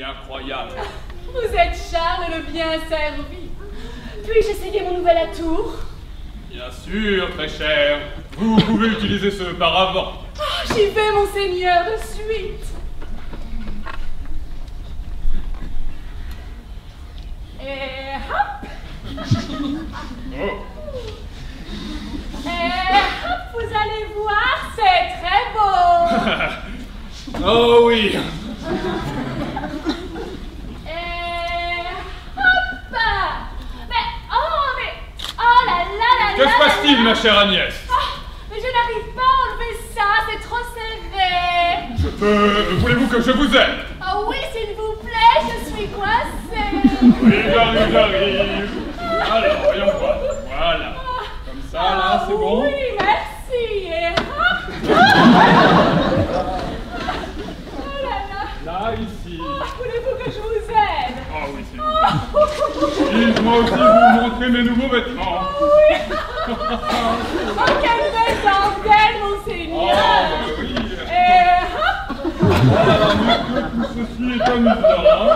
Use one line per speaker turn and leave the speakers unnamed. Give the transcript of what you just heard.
est incroyable.
Vous êtes Charles le bien servi. Puis-je essayer mon nouvel atour
Bien sûr, très cher. Vous pouvez utiliser ce paravent.
Ah, J'y vais, monseigneur, de suite. Et hop
Oh.
Et hop, vous allez voir, c'est très beau.
Oh oui.
Et hop Mais, oh, mais, oh là là là
Que se passe-t-il, ma chère Agnès?
Ah, mais je n'arrive pas à enlever ça, c'est trop serré.
Je peux... Voulez-vous que je vous aide?
Oh oui, s'il vous plaît, je suis coincée.
Oui, j'arrive, j'arrive. Alors, voyons voir. Voilà. Comme ça, là, c'est bon.
Ah, Oui, merci. Oh là là.
Là, ici.
Ah, Voulez-vous que je vous aide?
Ah oui, s'il vous plaît. Dites-moi aussi vous montrer mes nouveaux vêtements.
Oui. Oh, quelle belle dentelle,
Oh,
monseigneur.
bah oui.
Et hop.
Oh là là, mais que tout ceci est amusant.